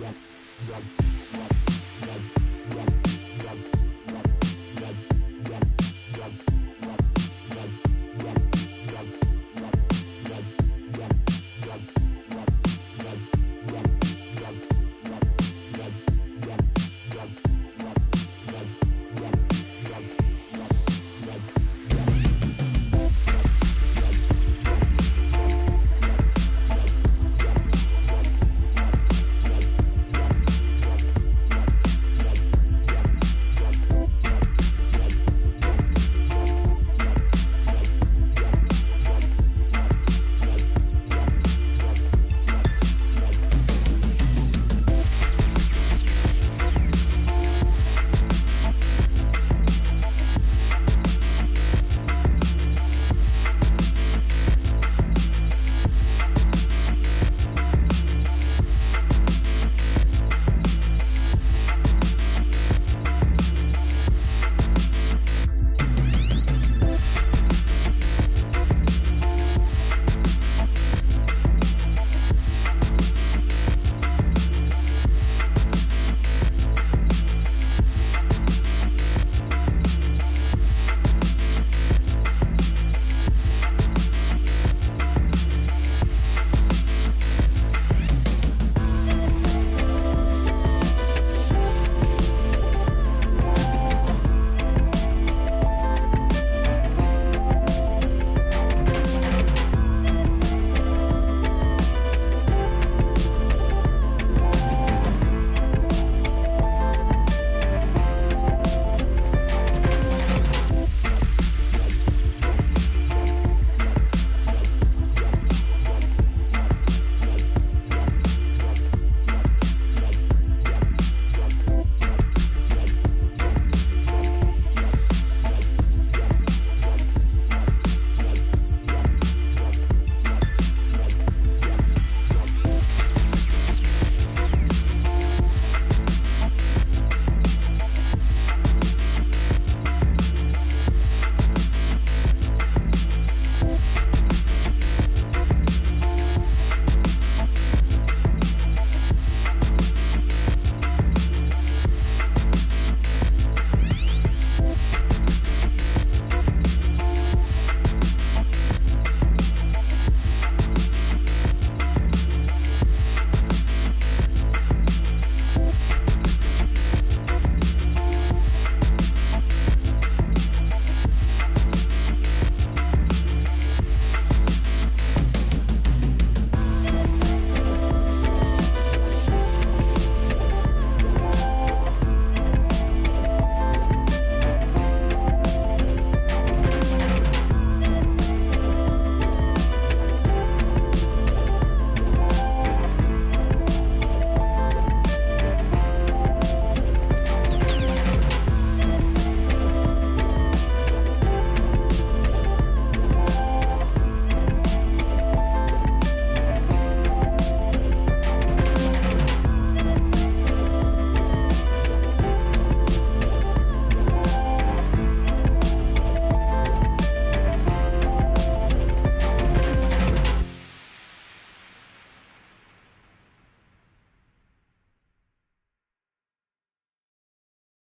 Yep.